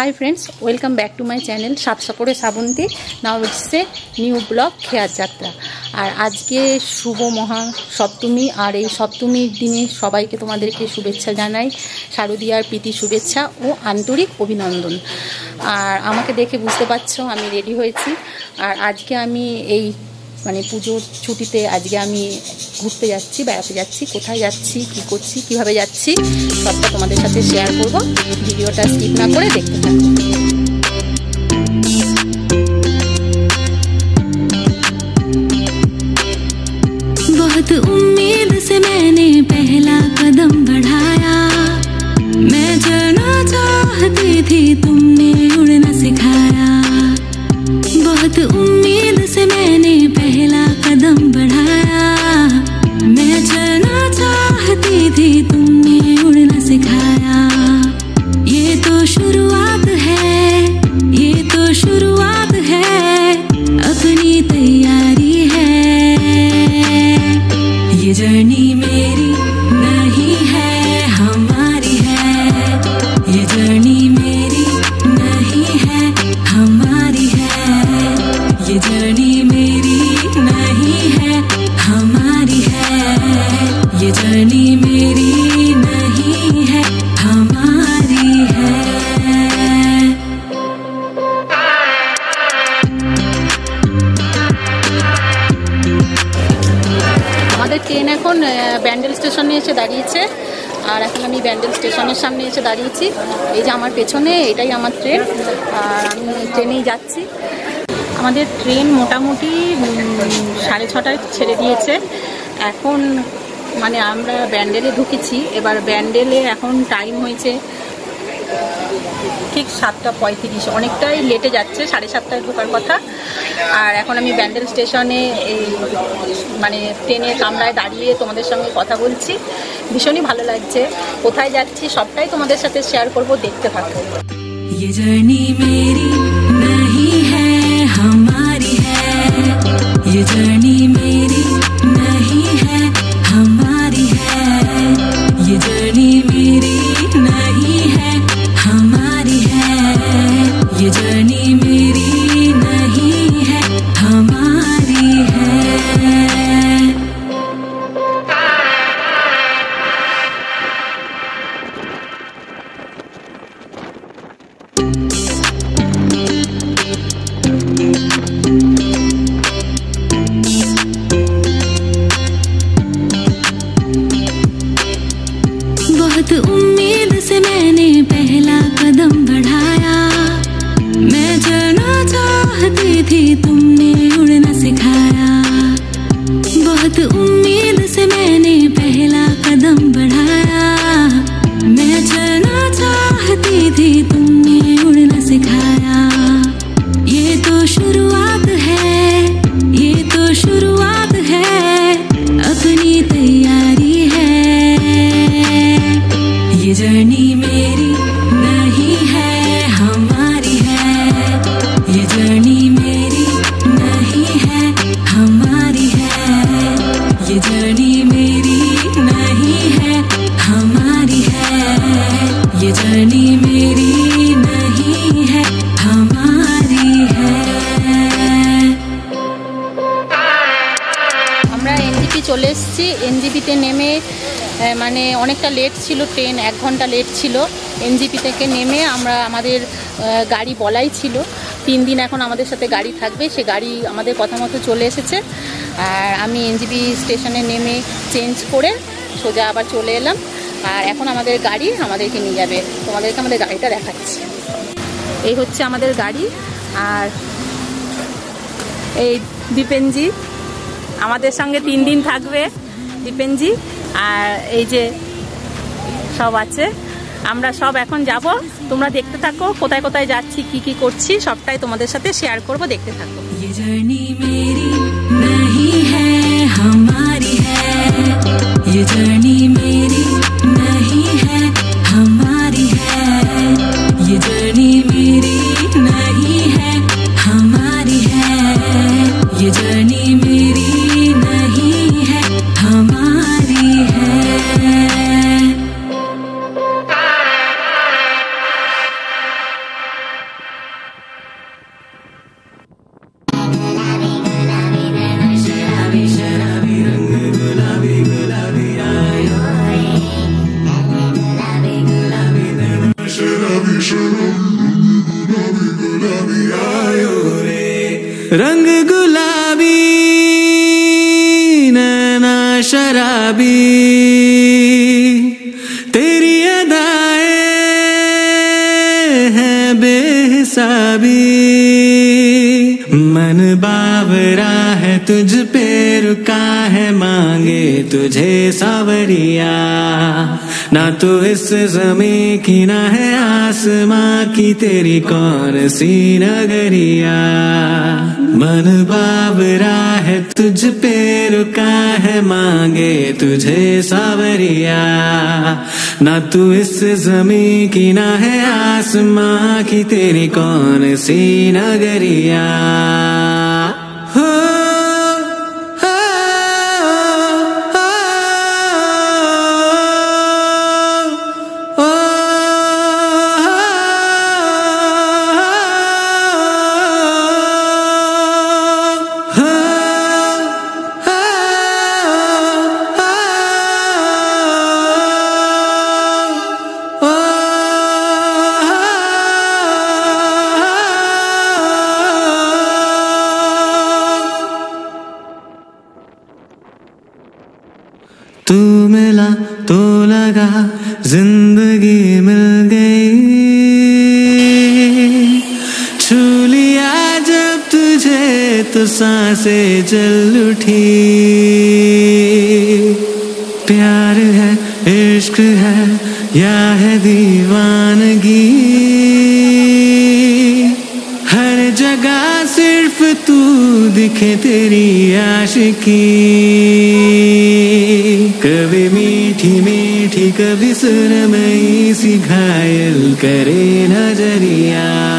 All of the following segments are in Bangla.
Hi friends welcome back to my channel সাত সাপড়ে শ্রাবন্তী নাও হচ্ছে নিউ ব্লগ খেয়ার যাত্রা আর আজকে শুভ মহা সপ্তমী, আর এই সপ্তমীর দিনে সবাইকে তোমাদেরকে শুভেচ্ছা জানাই, শারদীয়ার প্রীতি শুভেচ্ছা ও আন্তরিক অভিনন্দন। আর আমাকে দেখে বুঝতে পারছ, আমি রেডি হয়েছি। আর আজকে আমি এই মানে পুজোর ছুটিতে আজকে আমি ঘুরতে যাচ্ছি, বেড়াতে যাচ্ছি, কোথায় যাচ্ছি, কি করছি, কীভাবে যাচ্ছি, সবটা তোমাদের সাথে শেয়ার করব। ভিডিওটা স্কিপ না করে দেখতে থাকো। আর এখন আমি ব্যান্ডেল স্টেশনের সামনে এসে দাঁড়িয়েছি। এই যে আমার পেছনে, এটাই আমার ট্রেন। আর আমি ট্রেনেই যাচ্ছি। আমাদের ট্রেন মোটামুটি সাড়ে ছটায় ছেড়ে দিয়েছে। এখন মানে আমরা ব্যান্ডেলে ঢুকেছি। এবার ব্যান্ডেলে এখন টাইম হয়েছে ঠিক সাতটা পঁয়ত্রিশ অনেকটাই লেটে যাচ্ছে সাড়ে সাতটায় ঢোকার কথা আর এখন আমি ব্যান্ডেল স্টেশনে এই মানে ট্রেনের কামরায় দাঁড়িয়ে তোমাদের সঙ্গে কথা বলছি ভীষণই ভালো লাগছে কোথায় যাচ্ছি সবটাই তোমাদের সাথে শেয়ার করব দেখতে থাকো ये जर्नी मेरी नहीं है हमारी है ये जर्नी उम्मीद से मैंने पहला कदम बढ़ाया। मैं चलना चाहती थी तुमने उड़ना सिखाया। এসেছি, এনজিপিতে নেমে মানে অনেকটা লেট ছিল ট্রেন এক ঘণ্টা লেট ছিল। এনজিপি থেকে নেমে আমরা আমাদের গাড়ি বলাই ছিল। তিন দিন এখন আমাদের সাথে গাড়ি থাকবে, সে গাড়ি আমাদের কথা মতো চলে এসেছে। আর আমি এনজিপি স্টেশনে নেমে চেঞ্জ করে সোজা আবার চলে এলাম। আর এখন আমাদের গাড়ি আমাদেরকে নিয়ে যাবে। তোমাদেরকে আমাদের গাড়িটা দেখাচ্ছি। এই হচ্ছে আমাদের গাড়ি। আর এই দীপেনজি আমাদের সঙ্গে তিন দিন থাকবে দীপেনজি আর এই যে সব আছে আমরা সব এখন যাব তোমরা দেখতে থাকো কোথায় কোথায় যাচ্ছি কি কি করছি সবটাই তোমাদের সাথে শেয়ার করব দেখতে থাকো ये जर्नी रंग गुलाबी, नैना शराबी। तेरी अदाए हैं बेहिसाबी। मन बावरा है तुझ पे, रुका है मांगे तुझे सावरिया। ना तो इस जमी की, ना है आसमां की, तेरी कौन सी नगरिया? मन बाबरा है, तुझ पे रुका है, मांगे तुझे सावरिया। ना तू इस जमी की, ना है आसमां की, तेरी कौन सी नगरिया? तो साँसें जल उठी। प्यार है, इश्क है, या है दीवानगी। हर जगह सिर्फ़ तू दिखे तेरी आशिकी। कभी मीठी मीठी, कभी सुरमई सी घायल करे नज़रिया।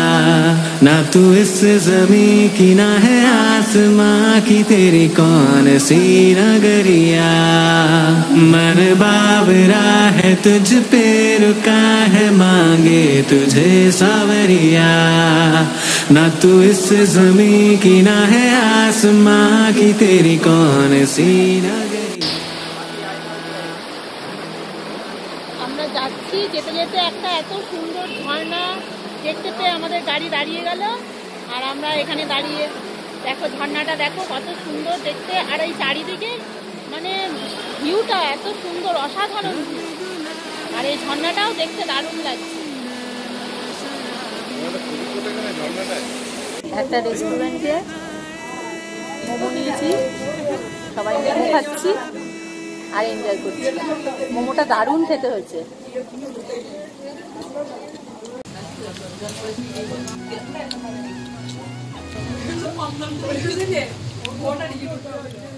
ना तू इस जमी की ना है आसमां की तेरी कौन सी नगरिया मन बाबरा है तुझ पे रुका है मांगे तुझे सावरिया ना तू इस जमी की ना है आसमां की तेरी कौन सी नगरिया আমরা যাচ্ছি যেতে যেতে একটা এত সুন্দর ঝর্ণা দেখতে পেয়ে আমাদের গাড়ি দাঁড়িয়ে গেল। আর আমরা এখানে দাঁড়িয়ে দেখো, ঝর্ণাটা দেখো, কত সুন্দর দেখতে। আর এই চারিদিকে মানে ভিউটা এত সুন্দর, অসাধারণ আর এই ঝর্ণাটাও দেখতে দারুণ লাগছে। একটা রেস্টুরেন্টে মোমো নিয়েছি। সবাই মিলে খাচ্ছি আর এনজয় করছি। মোমোটা দারুণ খেতে হয়েছে।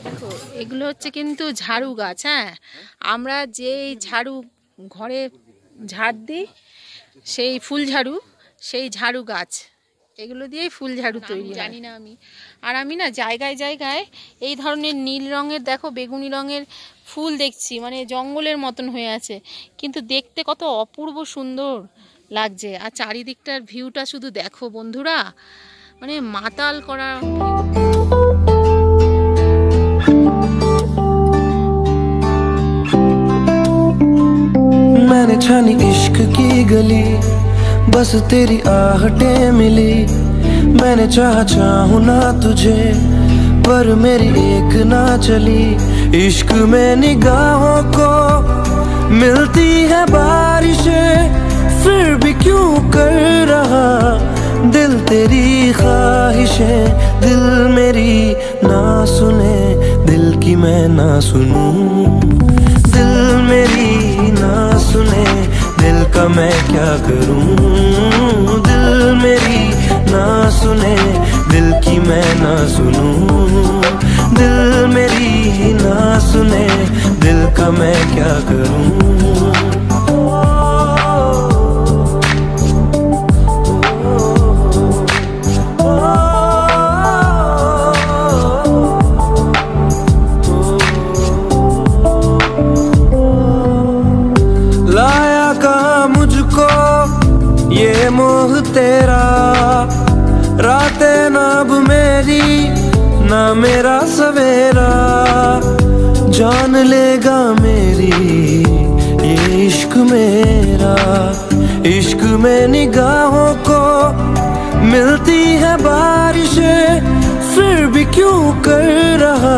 দেখো, এগুলো হচ্ছে কিন্তু ঝাড়ু গাছ হ্যাঁ? আমরা যেই ঝাড়ু ঘরে ঝাড় দিই সেই ফুল ঝাড়ু সেই ঝাড়ু গাছ এগুলো দিয়েই ফুল ঝাড়ু তৈরি জানি না আমি। আর আমি না জায়গায় জায়গায় এই ধরনের নীল রঙের দেখো বেগুনি রঙের ফুল দেখছি মানে জঙ্গলের মতন হয়ে আছে কিন্তু দেখতে কত অপূর্ব সুন্দর। লাগছে আর চারিদিকটার ভিউটা শুধু দেখো বন্ধুরা মানে মাতাল করা view। मैंने छानी इश्क की गली बस तेरी आहटें मिली मैंने चाहा चाहूं ना तुझे पर मेरी एक ना चली इश्क में निगाहों को मिलती है बारिशें फिर भी क्यों कर रहा? दिल तेरी ख्वाहिशें, दिल मेरी ना सुने। दिल की मैं ना सुनूं। दिल मेरी ना सुने। दिल का मैं क्या करूँ? दिल मेरी ना सुने। दिल की मैं ना सुनूं। दिल मेरी ना सुने। दिल का मैं क्या करूँ? जान लेगा मेरी, ये इश्क मेरा। इश्क में निगाहों को मिलती है बारिश, फिर भी क्यों कर रहा?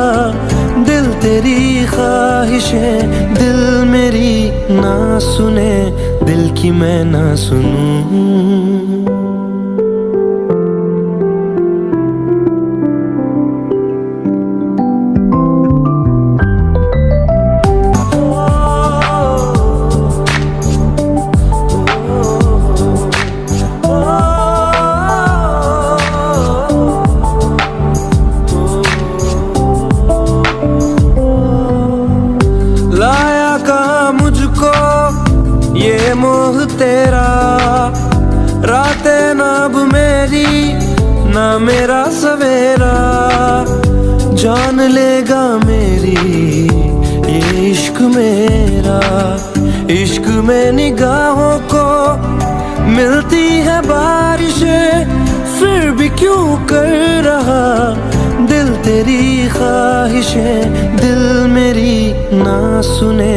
दिल तेरी ख्वाहिशें, दिल मेरी ना सुने, दिल की मैं ना सुनूं। ये मोह तेरा, रातें ना अब मेरी, ना मेरा सवेरा। जान लेगा मेरी, ये इश्क मेरा। इश्क में निगाहों को मिलती है बारिश, फिर भी क्यों कर रहा? दिल तेरी ख्वाहिशें, दिल ना सुने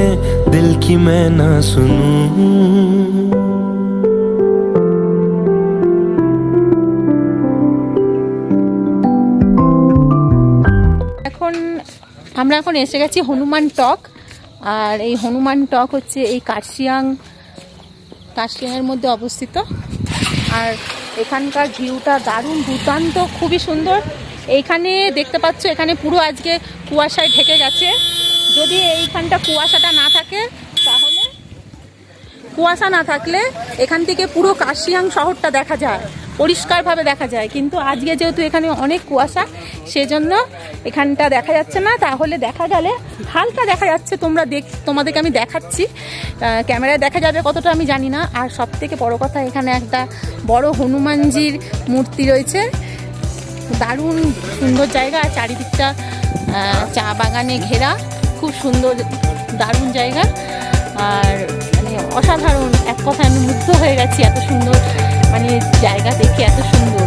दिल की मैं ना सुनूं এখন আমরা এখন এসে গেছি হনুমান টক আর এই হনুমান টক হচ্ছে এই কার্শিয়াং কার্শিয়াংয়ের মধ্যে অবস্থিত আর এখানকার ভিউটা দারুণ দুর্দান্ত খুবই সুন্দর এইখানে দেখতে পাচ্ছ এখানে পুরো আজকে কুয়াশায় ঢেকে গেছে যদি এইখানটা কুয়াশাটা না থাকে, তাহলে কুয়াশা না থাকলে এখান থেকে পুরো কাশিয়াং শহরটা দেখা যায়, পরিষ্কারভাবে দেখা যায়। কিন্তু আজকে যেহেতু এখানে অনেক কুয়াশা, সেজন্য এখানটা দেখা যাচ্ছে না। তাহলে দেখা গেলে হালকা দেখা যাচ্ছে। তোমরা দেখ, তোমাদেরকে আমি দেখাচ্ছি। ক্যামেরায় দেখা যাবে কতটা আমি জানি না। আর সব থেকে বড়ো কথা, এখানে একটা বড় হনুমানজির মূর্তি রয়েছে। দারুণ সুন্দর জায়গা। আর চারিদিকটা চা বাগানে ঘেরা। খুব সুন্দর, দারুণ জায়গা। আর মানে অসাধারণ, এক কথায় আমি মুগ্ধ হয়ে গেছি এত সুন্দর মানে জায়গা দেখে এত সুন্দর।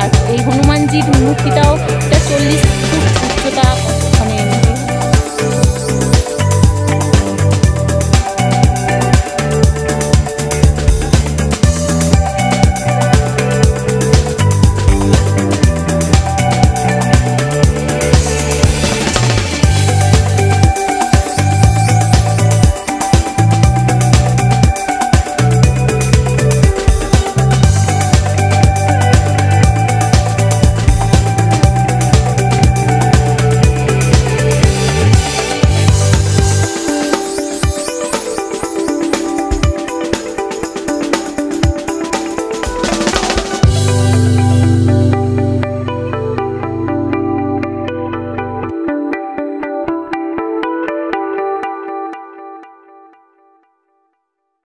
আর এই হনুমানজির মূর্তিটাও, এটা চল্লিশ ফুট উচ্চতা